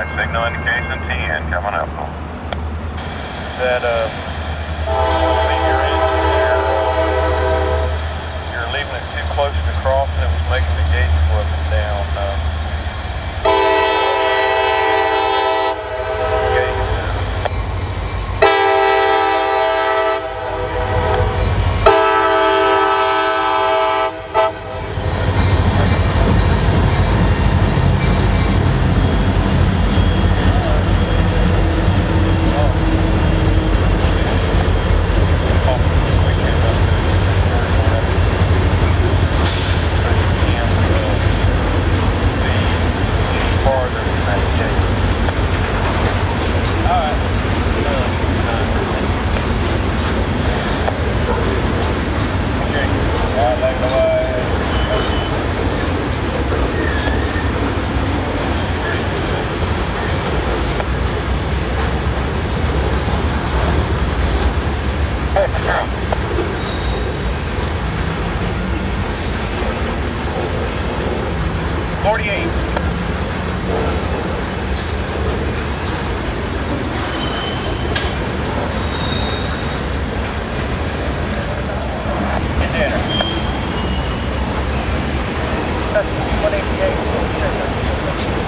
Alright, signal indication 10 coming up. that uh, your engine there. You're leaving it too close to the crossing. It was making the gauge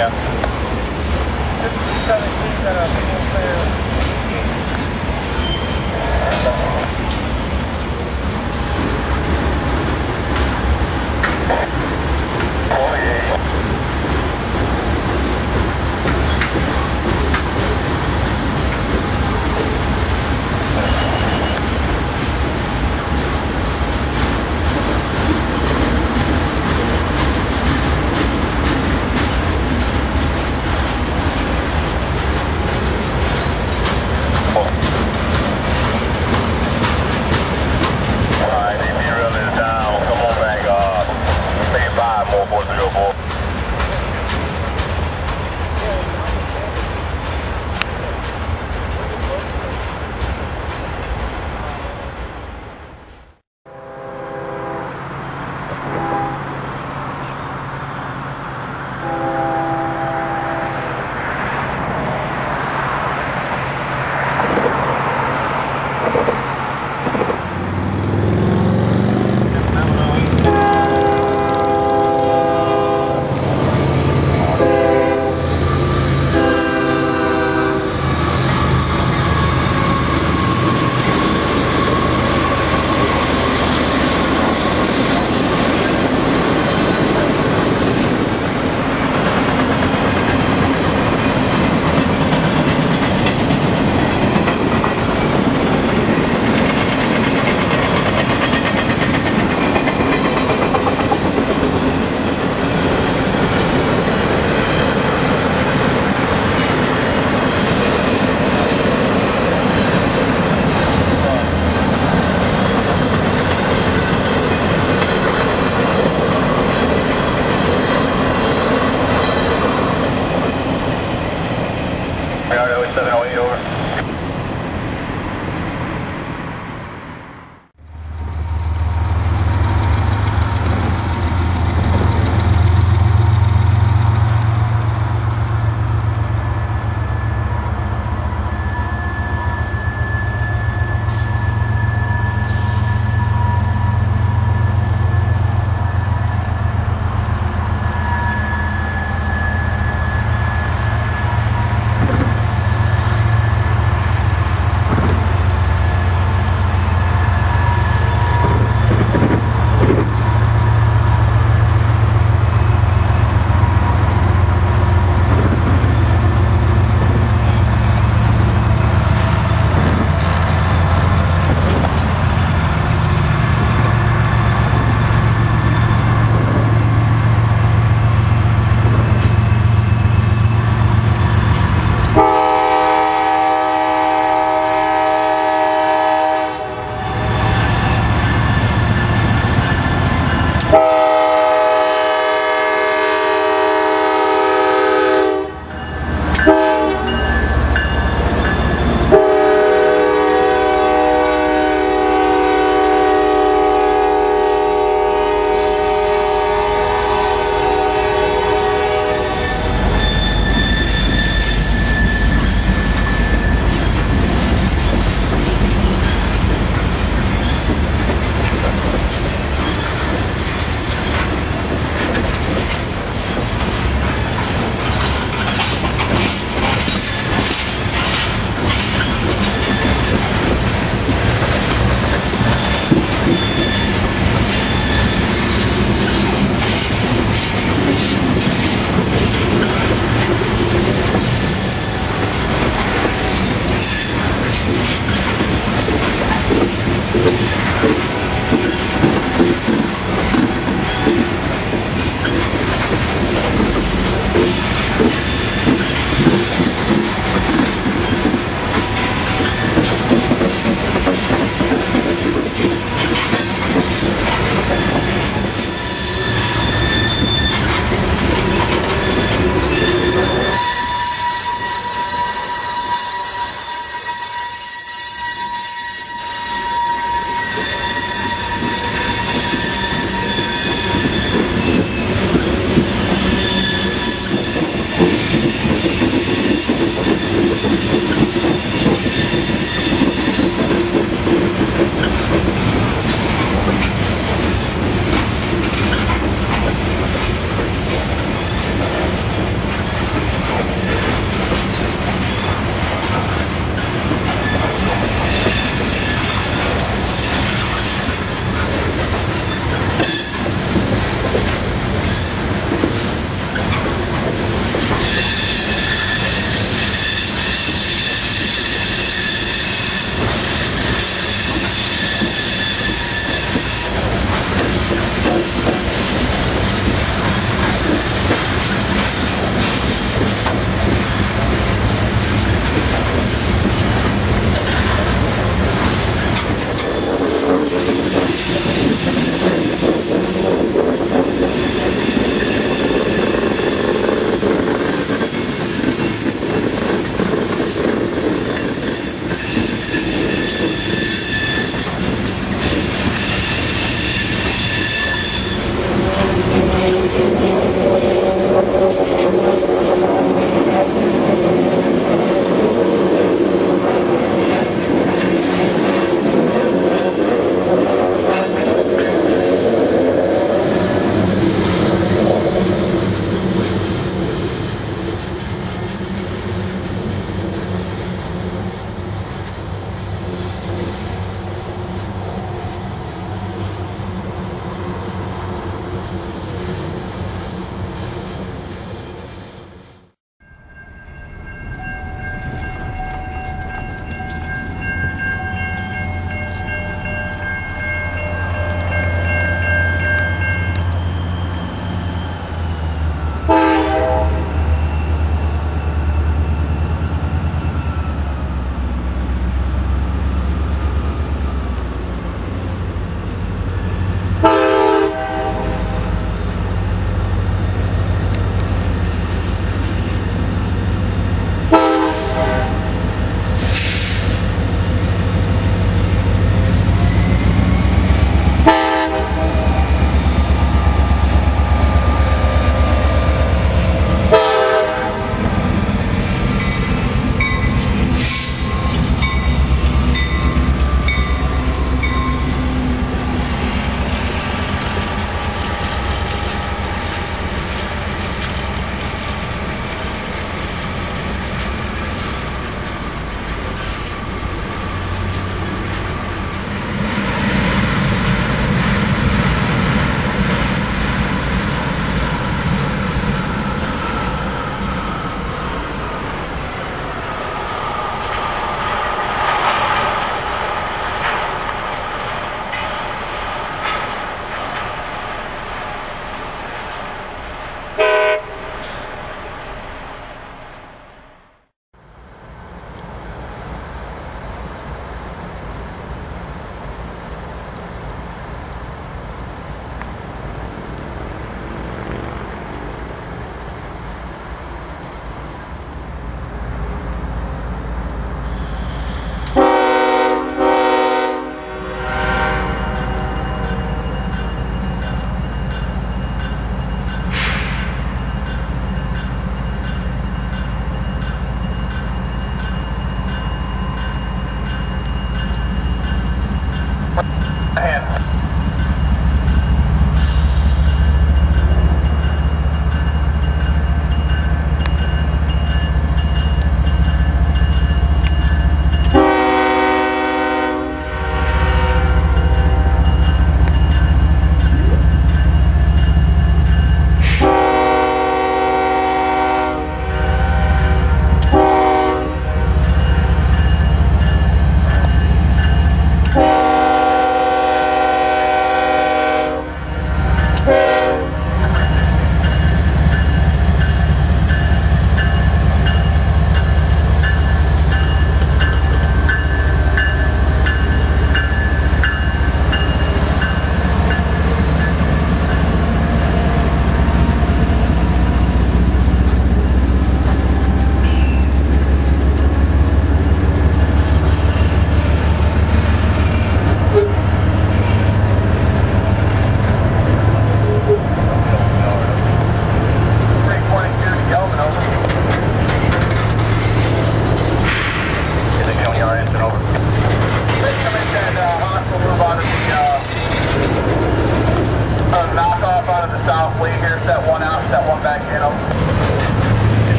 Yeah. This is 17 that I'm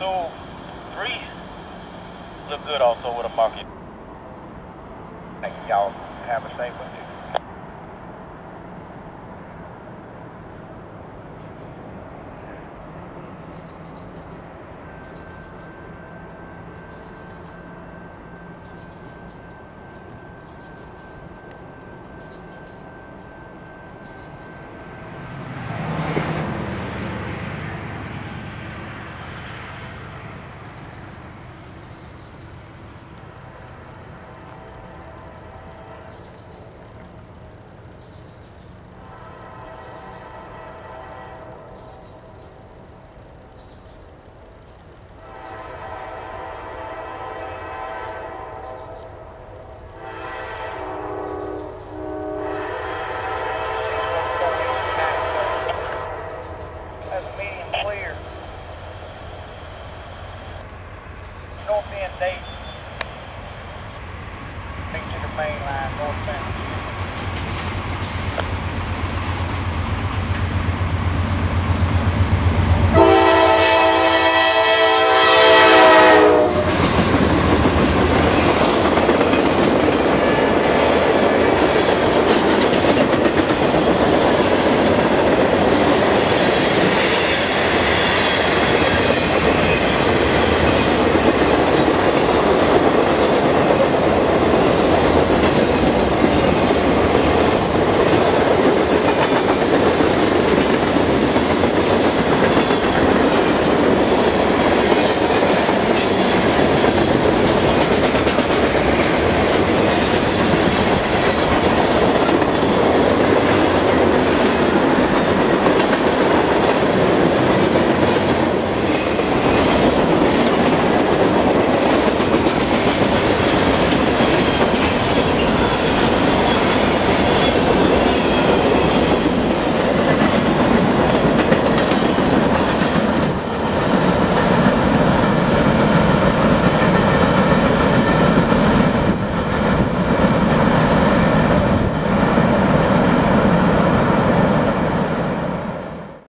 Does 603. Look good also with a market. Thank y'all. Have a safe one, North end Dayton. Take to the main line, northbound.